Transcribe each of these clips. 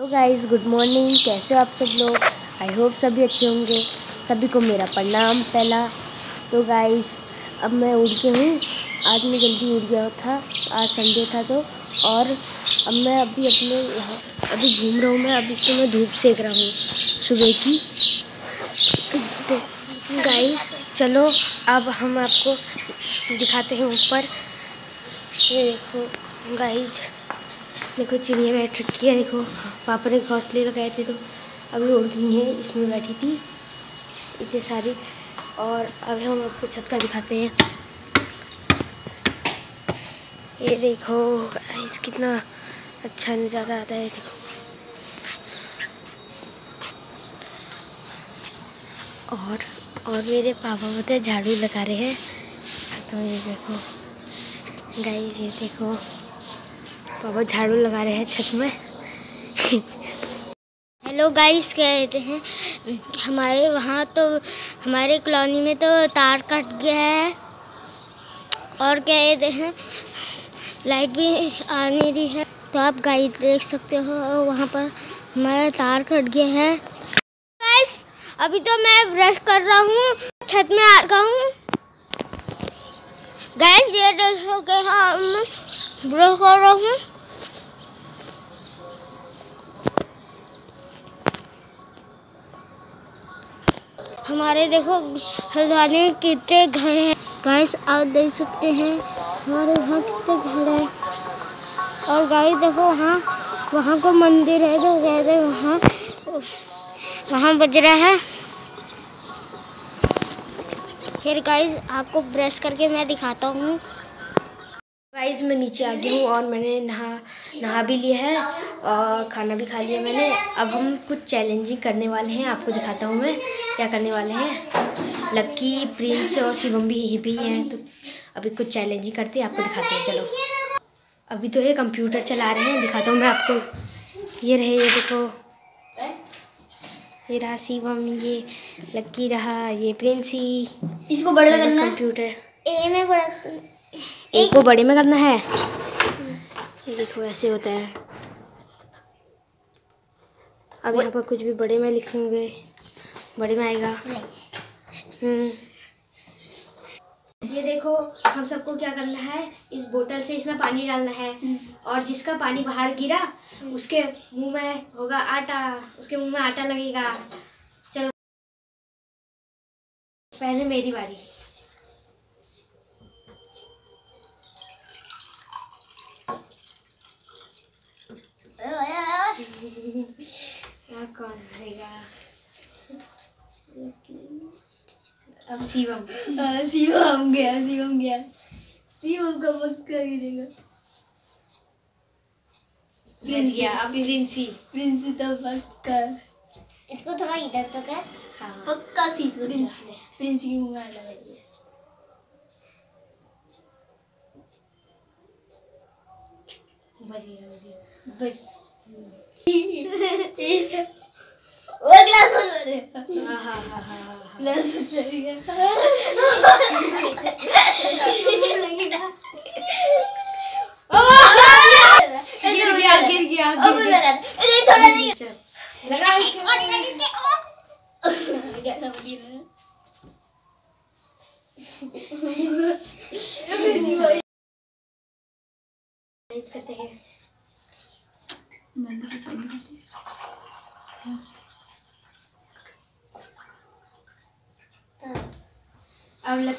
Hello guys good morning कैसे हो आप सब लोग? आई होप सभी अच्छे होंगे। सभी को मेरा प्रणाम पहला। तो गाइस अब मैं उठ गया हूँ। आज मैं जल्दी उठ गया था। आज संडे था तो। और अब मैं अभी अपने यहाँ, अभी घूम रहा हूँ मैं। अभी तो मैं धूप सेक रहा हूँ सुबह की। तो गाइस चलो, अब हम आपको दिखाते हैं ऊपर। ये देखो गाइस देखो चिड़िया बैठ रखी है, देखो। पापा ने घोंसले लगाए थे तो अभी उड़ गई है, इसमें बैठी थी। इतने सारी। और अभी हम आपको छत का दिखाते हैं। ये देखो इस कितना अच्छा नज़ारा आता है, देखो। और और मेरे पापा बोलते हैं झाड़ू लगा रहे हैं। तो ये देखो गाइस ये देखो। पापा झाड़ू लगा रहे हैं छत में। हेलो गाइस कहते हैं हमारे वहाँ तो हमारे कॉलोनी में तो तार कट गया है। और कहते हैं लाइट भी आ नहीं रही है। तो आप गाइस देख सकते हो, वहाँ पर हमारा तार कट गया है। गाइस अभी तो मैं ब्रश कर रहा हूँ, छत में आ गया हूँ। गाइस ये देखो के हम ब्रश कर रहा हूँ। हमारे देखो हल्द्वानी में कितने घर हैं। गाइस आप देख सकते हैं, हमारे यहाँ कितने घर हैं। और गाइस देखो वहाँ वहाँ को मंदिर है तो गए थे वहाँ वहाँ बज रहा है। फिर गाइस आपको ब्रश करके मैं दिखाता हूँ। गाइस मैं नीचे आ गई हूँ और मैंने नहा नहा भी लिया है और खाना भी खा लिया मैंने। अब हम कुछ चैलेंजिंग करने वाले हैं आपको दिखाता हूँ मैं क्या करने वाले हैं। लक्की प्रिंस और शिवम भी यहीं पे ही हैं तो अभी कुछ चैलेंजिंग करते हैं आपको दिखाते हैं चलो। अभी तो ये कंप्यूटर चला रहे हैं दिखाता हूँ मैं आपको। ये रहे ये देखो। ये रहा शिवम ये लक्की रहा ये प्रिंसी इसको बड़े में करना कंप्यूटर ए में बड़ा एक को बड़े में करना है। ये देखो ऐसे होता है। अब यहाँ पर कुछ भी बड़े में लिखेंगे। बड़े में आएगा। हम्म। ये देखो हम सबको क्या करना है? इस बोतल से इसमें पानी डालना है। और जिसका पानी बाहर गिरा उसके मुँह में होगा आटा। उसके मुँह में आटा लगेगा। चलो। पहले मेरी बारी। कौन रहेगा अब शिवम। शिवम गया शिवम गया। शिवम का पक्का गिरेगा। बच गया अब प्रिंसी। प्रिंस तो पक्का। इसको थोड़ा इधर तो कर। हाँ। पक्का सी प्रिंस। प्रिंस की मुँह आने है। गया बच वो ग्लास रहे हाँ हाँ हाँ हाँ हाँ गिर गया गिर गया थोड़ा नहीं लगा ना मैनेज करते हैं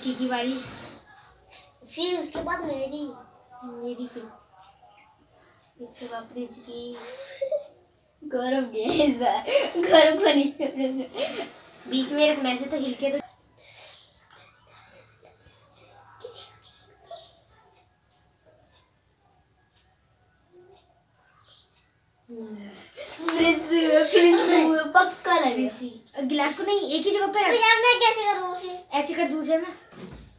लक्की की बारी फिर उसके बाद मेरी मेरी फिर इसके बाद प्रिंस की। गौरव गया इस बार गौरव को नहीं बीच में रखना ऐसे तो हिल के तो पक्का लगे गिलास को नहीं एक ही जगह पे रख। यार मैं कैसे करूँ फिर? ऐसे कर दूसरे ना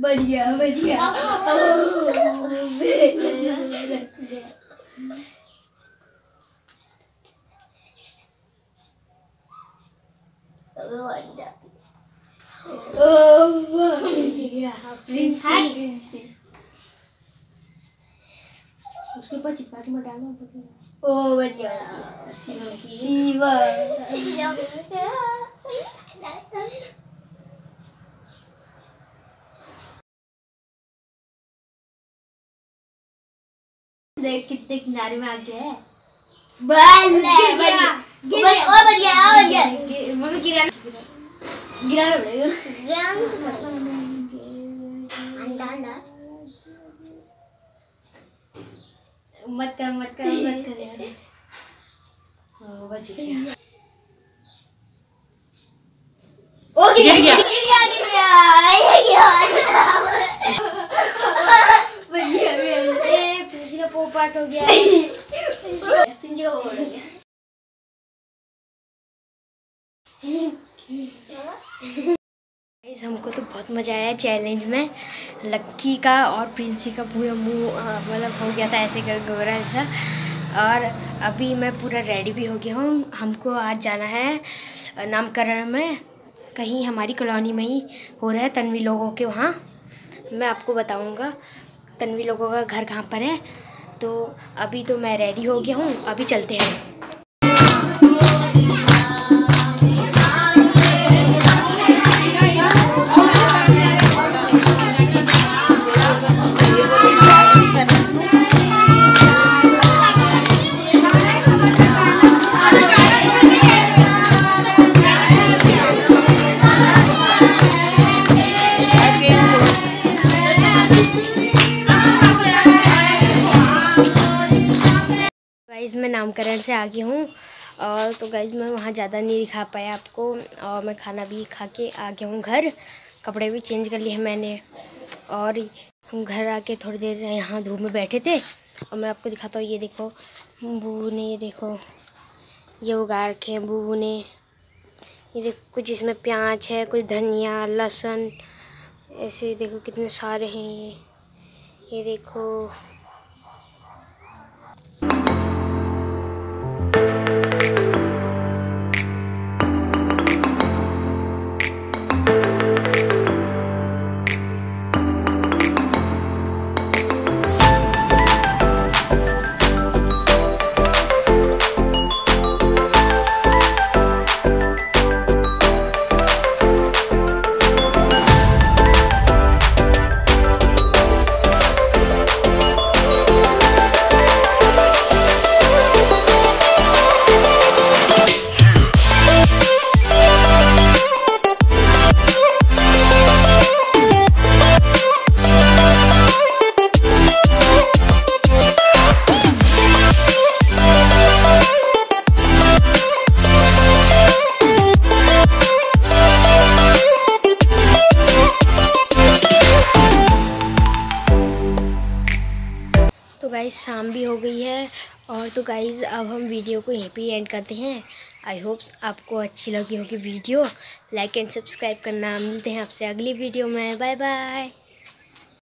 बढ़िया बढ़िया। उसके ऊपर चिपका के मत डालना ओ बढ़िया। शिवा देख कितने किनारे में आ गया है बढ़िया बढ़िया और बढ़िया और बढ़िया मम्मी गिरा गिरा पड़ेगा। अंडा अंडा। मत कर मत कर मत कर यार। हाँ बच गया। ओ गिर गया गिर गया ये गया बढ़िया बढ़िया ए पोपाट हो गया। हमको तो बहुत मज़ा आया चैलेंज में। लक्की का और प्रिंसी का पूरा मुँह मतलब हो गया था ऐसे कर गोरा ऐसा। और अभी मैं पूरा रेडी भी हो गया हूँ। हमको आज जाना है नामकरण में। कहीं हमारी कॉलोनी में ही हो रहा है तन्वी लोगों के वहाँ। मैं आपको बताऊँगा तन्वी लोगों का घर कहाँ पर है। तो अभी तो मैं रेडी हो गया हूँ अभी चलते हैं। नामकरण से आ गई हूँ। और तो गाइज़ मैं वहाँ ज़्यादा नहीं दिखा पाया आपको। और मैं खाना भी खा के आ गया हूँ घर। कपड़े भी चेंज कर लिए हैं मैंने। और हम घर आके थोड़ी देर यहाँ धूप में बैठे थे। और मैं आपको दिखाता हूँ, ये देखो, बूबू ने, ये देखो, ये उगा रखे हैं बूबू ने। ये देखो, कुछ इसमें प्याज है, कुछ धनिया, लहसुन, ऐसे देखो कितने सारे हैं ये। ये देखो गाइज़ शाम भी हो गई है। और तो गाइज़ अब हम वीडियो को यहीं पे एंड करते हैं। आई होप आपको अच्छी लगी होगी वीडियो लाइक एंड सब्सक्राइब करना। मिलते हैं आपसे अगली वीडियो में। Bye bye